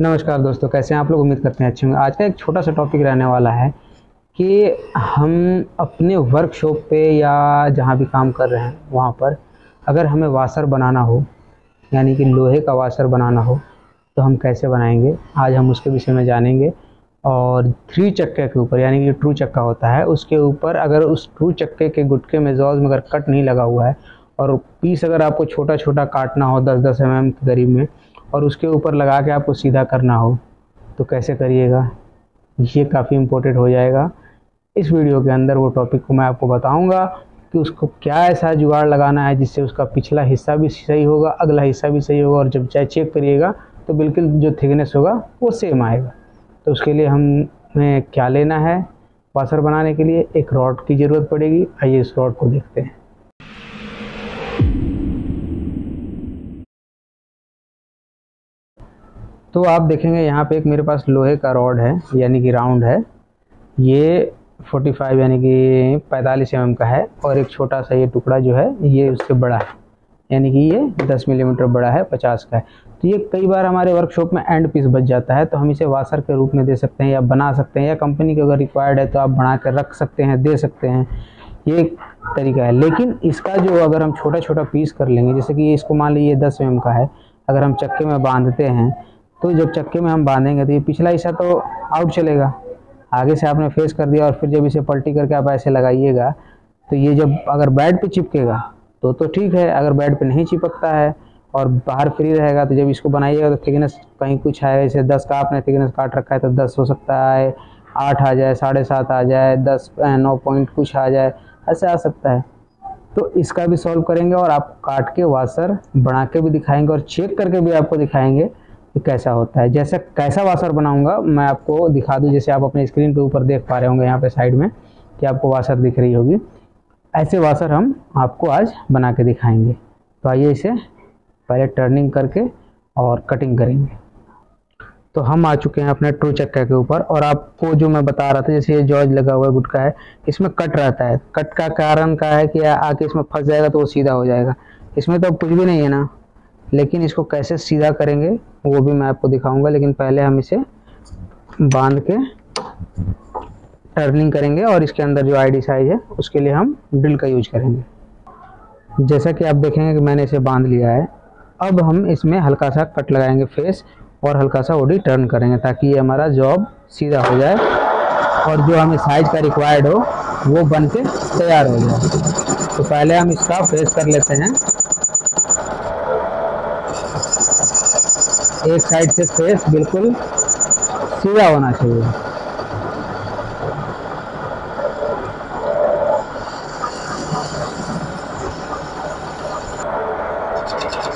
नमस्कार दोस्तों, कैसे हैं आप लोग? उम्मीद करते हैं अच्छे होंगे। आज का एक छोटा सा टॉपिक रहने वाला है कि हम अपने वर्कशॉप पे या जहाँ भी काम कर रहे हैं, वहाँ पर अगर हमें वाशर बनाना हो, यानी कि लोहे का वाशर बनाना हो तो हम कैसे बनाएँगे? आज हम उसके विषय में जानेंगे। और थ्री चक्के के ऊपर, यानी कि ट्रू चक्का होता है, उसके ऊपर अगर उस ट्रू चक्के के गुटके में जॉज में अगर कट नहीं लगा हुआ है, और पीस अगर आपको छोटा छोटा काटना हो दस दस एम के करीब में और उसके ऊपर लगा के आपको सीधा करना हो तो कैसे करिएगा? ये काफ़ी इम्पोर्टेंट हो जाएगा। इस वीडियो के अंदर वो टॉपिक को मैं आपको बताऊँगा कि उसको क्या ऐसा जुगाड़ लगाना है जिससे उसका पिछला हिस्सा भी सही होगा, अगला हिस्सा भी सही होगा और जब चाहे चेक करिएगा तो बिल्कुल जो थिकनेस होगा वो सेम आएगा। तो उसके लिए हमें क्या लेना है? वाशर बनाने के लिए एक रॉड की ज़रूरत पड़ेगी। आइए इस रॉड को देखते हैं। तो आप देखेंगे यहाँ पे एक मेरे पास लोहे का रॉड है, यानी कि राउंड है। ये 45 यानी कि 45 एम mm का है और एक छोटा सा ये टुकड़ा जो है, ये उससे बड़ा है। यानी कि ये 10 मिलीमीटर mm बड़ा है 50 का है। तो ये कई बार हमारे वर्कशॉप में एंड पीस बच जाता है तो हम इसे वाशर के रूप में दे सकते हैं या बना सकते हैं या कंपनी के अगर रिक्वायर्ड है तो आप बना कर रख सकते हैं, दे सकते हैं। ये एक तरीका है। लेकिन इसका जो अगर हम छोटा छोटा पीस कर लेंगे, जैसे कि इसको मान लीजिए दस एम का है, अगर हम चक्के में बांधते हैं तो जब चक्के में हम बांधेंगे तो ये पिछला हिस्सा तो आउट चलेगा। आगे से आपने फेस कर दिया और फिर जब इसे पलटी करके आप ऐसे लगाइएगा तो ये जब अगर बेड पे चिपकेगा तो तो ठीक है। अगर बेड पे नहीं चिपकता है और बाहर फ्री रहेगा तो जब इसको बनाइएगा तो थिकनेस कहीं कुछ है। जैसे दस का आपने थिकनेस काट रखा है तो दस हो सकता है, आठ आ जाए, साढ़े सात आ जाए, दस नौ पॉइंट कुछ आ जाए, ऐसे आ सकता है। तो इसका भी सॉल्व करेंगे और आप काट के वाशर बना के भी दिखाएँगे और चेक करके भी आपको दिखाएँगे कैसा होता है। जैसे कैसा वाशर बनाऊँगा, मैं आपको दिखा दूँ, जैसे आप अपने स्क्रीन पे ऊपर देख पा रहे होंगे यहाँ पे साइड में कि आपको वाशर दिख रही होगी। ऐसे वाशर हम आपको आज बना के दिखाएँगे। तो आइए इसे पहले टर्निंग करके और कटिंग करेंगे। तो हम आ चुके हैं अपने ट्रू चक्का के ऊपर और आपको जो मैं बता रहा था, जैसे ये जॉर्ज लगा हुआ है गुटका है, इसमें कट रहता है। कट का कारण क्या है कि आके इसमें फंस जाएगा तो वो सीधा हो जाएगा। इसमें तो कुछ भी नहीं है ना। लेकिन इसको कैसे सीधा करेंगे, वो भी मैं आपको दिखाऊँगा, लेकिन पहले हम इसे बाँध के टर्निंग करेंगे और इसके अंदर जो आईडी साइज़ है, उसके लिए हम ड्रिल का यूज़ करेंगे। जैसा कि आप देखेंगे कि मैंने इसे बाँध लिया है। अब हम इसमें हल्का सा कट लगाएँगे फेस और हल्का सा ओडी टर्न करेंगे ताकि ये हमारा जॉब सीधा हो जाए और जो हमें साइज़ का रिक्वायर्ड हो, वो बन के तैयार हो जाए। तो पहले हम इसका फेस कर लेते हैं। एक साइड से फेस बिल्कुल सीधा होना चाहिए।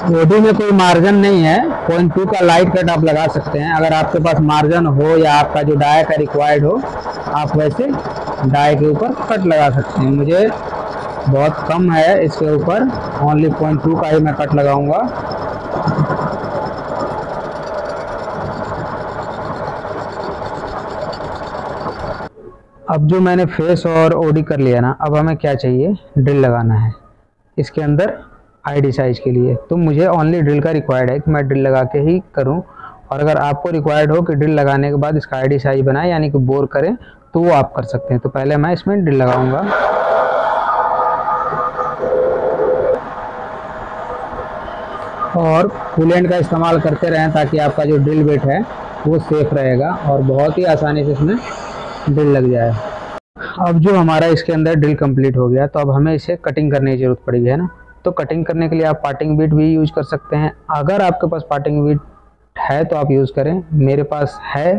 बॉडी में कोई मार्जिन नहीं है। पॉइंट टू का लाइट कट आप लगा सकते हैं। अगर आपके पास मार्जिन हो या आपका जो डाय का रिक्वायर्ड हो, आप वैसे डाय के ऊपर कट लगा सकते हैं। मुझे बहुत कम है इसके ऊपर। ओनली पॉइंट टू का ही मैं कट लगाऊँगा। अब जो मैंने फेस और ओडी कर लिया ना, अब हमें क्या चाहिए? ड्रिल लगाना है। इसके अंदर आईडी साइज़ के लिए। तो मुझे ओनली ड्रिल का रिक्वायर्ड है कि मैं ड्रिल लगा के ही करूँ। और अगर आपको रिक्वायर्ड हो कि ड्रिल लगाने के बाद इसका आईडी साइज़ बनाए, यानी कि बोर करें तो वो आप कर सकते हैं। तो पहले मैं इसमें ड्रिल लगाऊँगा। और कूलेंट का इस्तेमाल करते रहें ताकि आपका जो ड्रिल बेट है, वो सेफ़ रहेगा। और बहुत ही आसानी से इसमें ड्रिल लग जाए। अब जो हमारा इसके अंदर ड्रिल कंप्लीट हो गया तो अब हमें इसे कटिंग करने की ज़रूरत पड़ेगी, है ना? तो कटिंग करने के लिए आप पार्टिंग बीट भी यूज़ कर सकते हैं। अगर आपके पास पार्टिंग बीट है तो आप यूज़ करें। मेरे पास है,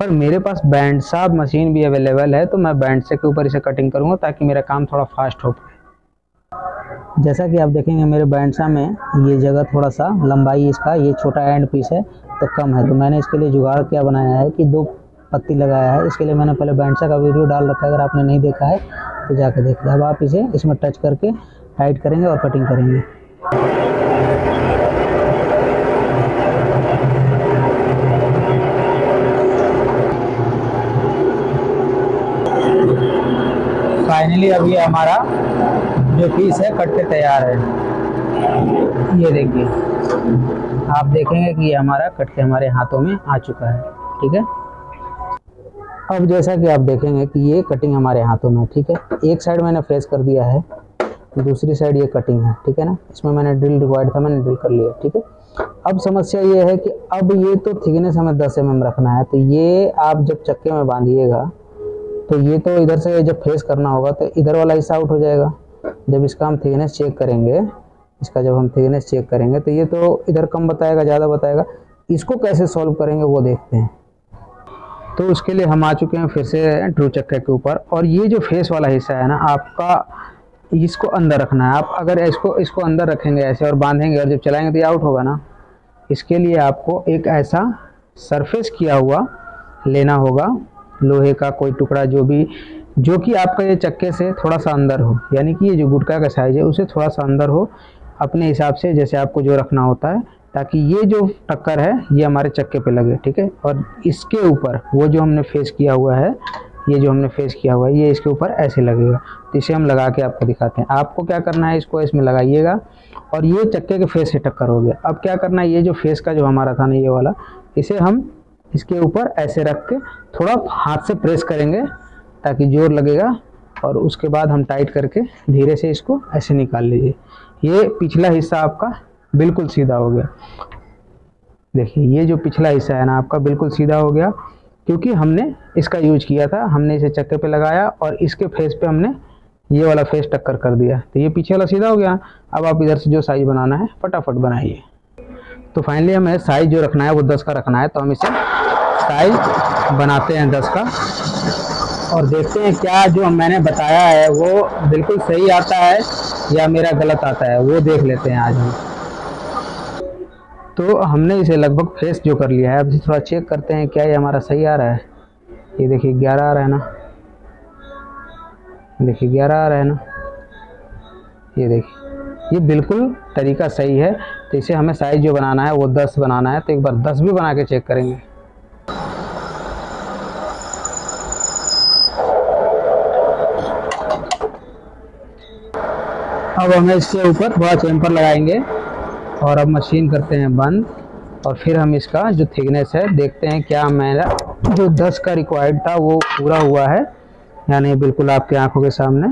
पर मेरे पास बैंड साब मशीन भी अवेलेबल है तो मैं बैंड से के ऊपर इसे कटिंग करूँगा, ताकि मेरा काम थोड़ा फास्ट हो पाए। जैसा कि आप देखेंगे, मेरे बैंडसा में ये जगह थोड़ा सा लंबाई इसका, ये छोटा एंड पीस है तो कम है। तो मैंने इसके लिए जुगाड़ क्या, बनाया है कि दो पत्ती लगाया है। इसके लिए मैंने पहले बैंडसा का वीडियो डाल रखा है, अगर आपने नहीं देखा है तो जाकर देख अब आप इसे इसमें टच करके टाइट करेंगे और कटिंग करेंगे। फाइनली अब ये हमारा जो पीस है, कट के तैयार है। ये देखिए, आप देखेंगे कि ये हमारा कट के हमारे हाथों में आ चुका है। ठीक है? अब जैसा कि आप देखेंगे कि ये कटिंग हमारे हाथों में ठीक है? एक साइड मैंने फेस कर दिया है, दूसरी साइड ये कटिंग है, ठीक है ना? इसमें मैंने ड्रिल रिक्वायर्ड था, मैंने ड्रिल कर लिया, ठीक है? अब समस्या ये है कि अब ये तो थिकनेस हमें 10 एम रखना है तो ये आप जब चक्के में बांधिएगा तो ये तो इधर से जब फेस करना होगा तो इधर वाला हिस्सा आउट हो जाएगा। जब इसका हम थिकनेस चेक करेंगे, इसका जब हम थिकनेस चेक करेंगे तो ये तो इधर कम बताएगा, ज़्यादा बताएगा। इसको कैसे सॉल्व करेंगे वो देखते हैं। तो उसके लिए हम आ चुके हैं फिर से ट्रू चक्के के ऊपर। और ये जो फेस वाला हिस्सा है ना, आपका इसको अंदर रखना है। आप अगर इसको इसको अंदर रखेंगे ऐसे और बांधेंगे और जब चलाएँगे तो ये आउट होगा ना। इसके लिए आपको एक ऐसा सरफेस किया हुआ लेना होगा। लोहे का कोई टुकड़ा जो भी, जो कि आपका ये चक्के से थोड़ा सा अंदर हो। यानी कि ये जो गुटका का साइज़ है, उसे थोड़ा सा अंदर हो। अपने हिसाब से जैसे आपको जो रखना होता है ताकि ये जो टक्कर है, ये हमारे चक्के पे लगे, ठीक है? और इसके ऊपर, वो जो हमने फेस किया हुआ है, ये जो हमने फेस किया हुआ है, ये इसके ऊपर ऐसे लगेगा। तो इसे हम लगा के आपको दिखाते हैं। आपको क्या करना है, इसको इसमें लगाइएगा। और ये चक्के के फेस से टक्कर हो गया। अब क्या करना है, ये जो फेस का जो हमारा था ना, ये वाला, इसे हम इसके ऊपर ऐसे रख के थोड़ा हाथ से प्रेस करेंगे, ताकि ज़ोर लगेगा। और उसके बाद हम टाइट करके धीरे से इसको ऐसे निकाल लीजिए। ये पिछला हिस्सा आपका बिल्कुल सीधा हो गया। देखिए, ये जो पिछला हिस्सा है ना, आपका बिल्कुल सीधा हो गया, क्योंकि हमने इसका यूज़ किया था, हमने इसे चक्के पे लगाया और इसके फेस पे हमने ये वाला फेस टक्कर कर दिया। तो ये पीछे वाला सीधा हो गया। अब आप इधर से जो साइज़ बनाना है, फटाफट बनाइए। तो फाइनली हमें साइज़ जो रखना है, वो दस का रखना है तो हम इसे साइज़ बनाते हैं दस का। और देखते हैं क्या जो मैंने बताया है, वो बिल्कुल सही आता है या मेरा गलत आता है, वो देख लेते हैं आज हम। तो हमने इसे लगभग फेस जो कर लिया है, अब थोड़ा चेक करते हैं क्या ये हमारा सही आ रहा है। ये देखिए ग्यारह आ रहा है ना। देखिए ग्यारह आ रहा है ना। ये देखिए, ये बिल्कुल तरीका सही है। तो इसे हमें साइज़ जो बनाना है, वो दस बनाना है। तो एक बार दस भी बना के चेक करेंगे। अब हमें इसके ऊपर थोड़ा चैम्पर लगाएँगे। और अब मशीन करते हैं बंद। और फिर हम इसका जो थिकनेस है, देखते हैं क्या मेरा जो 10 का रिक्वायर्ड था, वो पूरा हुआ है। यानी बिल्कुल आपके आँखों के सामने।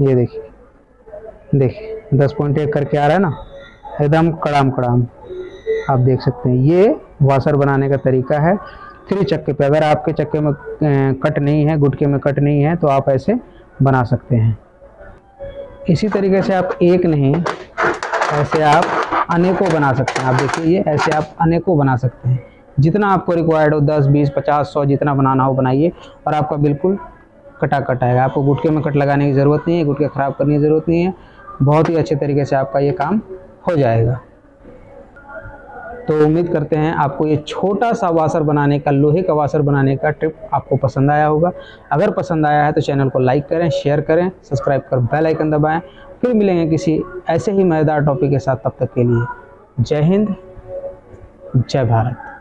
ये देखिए। देखिए, दस पॉइंट एक करके आ रहा है ना? एकदम कड़ाम कड़ाम। आप देख सकते हैं, ये वाशर बनाने का तरीका है। थ्री चक्के पे, अगर आपके चक्के में कट नहीं है, गुटके में कट नहीं है तो आप ऐसे बना सकते हैं। इसी तरीके से आप एक नहीं, ऐसे आप अनेकों बना सकते हैं। आप देखिए, ये ऐसे आप अनेकों बना सकते हैं। जितना आपको रिक्वायर्ड हो, दस, बीस, पचास, सौ जितना बनाना हो, बनाइए और आपका बिल्कुल कटा कट आएगा। आपको गुटके में कट लगाने की ज़रूरत नहीं है, गुटके ख़राब करने की ज़रूरत नहीं है। बहुत ही अच्छे तरीके से आपका ये काम हो जाएगा। तो उम्मीद करते हैं आपको ये छोटा सा वासर बनाने का, लोहे का वासर बनाने का ट्रिप आपको पसंद आया होगा। अगर पसंद आया है तो चैनल को लाइक करें शेयर करें सब्सक्राइब कर बेल आइकन दबाएँ फिर मिलेंगे किसी ऐसे ही मज़ेदार टॉपिक के साथ, तब तक के लिए जय हिंद, जय भारत।